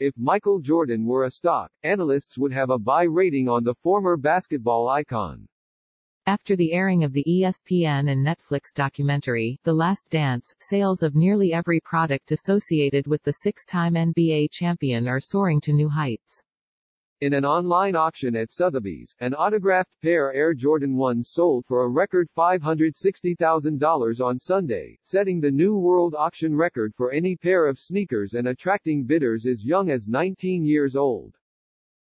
If Michael Jordan were a stock, analysts would have a buy rating on the former basketball icon. After the airing of the ESPN and Netflix documentary, The Last Dance, sales of nearly every product associated with the six-time NBA champion are soaring to new heights. In an online auction at Sotheby's, an autographed pair Air Jordan 1 sold for a record $560,000 on Sunday, setting the new world auction record for any pair of sneakers and attracting bidders as young as 19 years old.